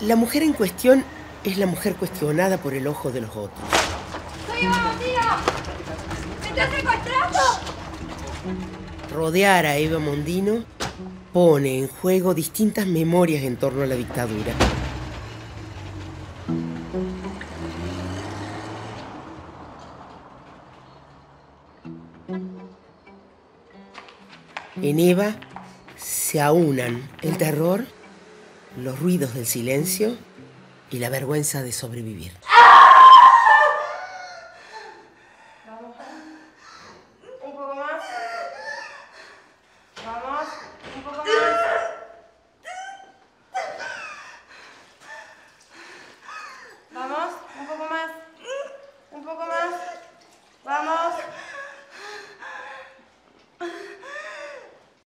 La mujer en cuestión es la mujer cuestionada por el ojo de los otros. ¡Soy Eva Mondino! ¡Me estás secuestrando! Rodear a Eva Mondino pone en juego distintas memorias en torno a la dictadura. En Eva se aunan el terror, los ruidos del silencio y la vergüenza de sobrevivir. Vamos, un poco más. Vamos, un poco más. Vamos, Un poco más. Vamos.